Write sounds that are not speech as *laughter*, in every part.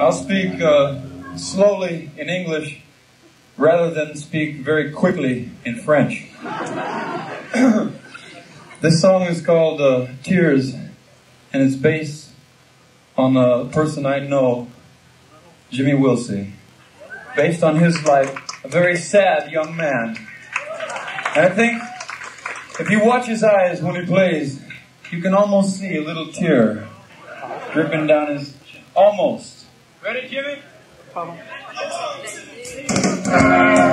I'll speak uh, slowly in English rather than speak very quickly in French. *coughs* this song is called uh, Tears, and it's based on a person I know, Jimmy Wilsey. Based on his life, a very sad young man. And I think if you watch his eyes when he plays, you can almost see a little tear dripping down his. Almost. Ready, Jimmy? That's okay.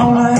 All right.